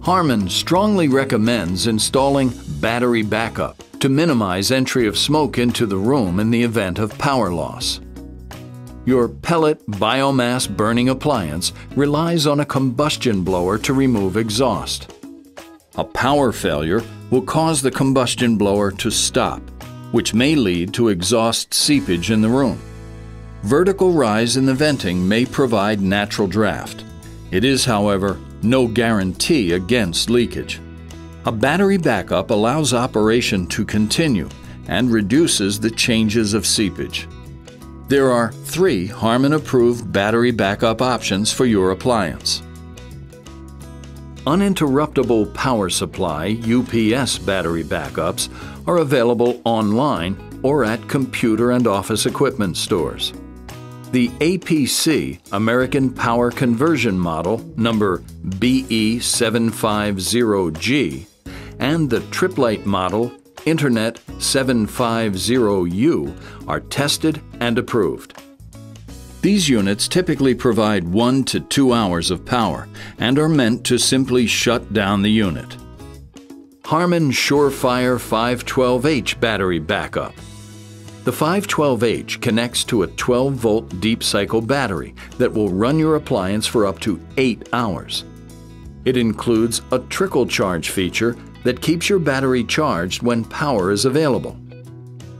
Harman strongly recommends installing battery backup to minimize entry of smoke into the room in the event of power loss. Your pellet biomass burning appliance relies on a combustion blower to remove exhaust. A power failure will cause the combustion blower to stop, which may lead to exhaust seepage in the room. Vertical rise in the venting may provide natural draft. It is, however, no guarantee against leakage. A battery backup allows operation to continue and reduces the changes of seepage. There are three Harman approved battery backup options for your appliance. Uninterruptible power supply UPS battery backups are available online or at computer and office equipment stores. The APC American Power Conversion Model number BE750G and the Tripp Lite model Internet 750U are tested and approved. These units typically provide 1 to 2 hours of power and are meant to simply shut down the unit. Harman Surefire 512H battery backup. The 512H connects to a 12 volt deep cycle battery that will run your appliance for up to 8 hours. It includes a trickle charge feature that keeps your battery charged when power is available.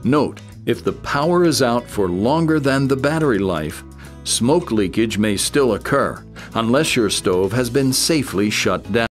Note, if the power is out for longer than the battery life, smoke leakage may still occur unless your stove has been safely shut down.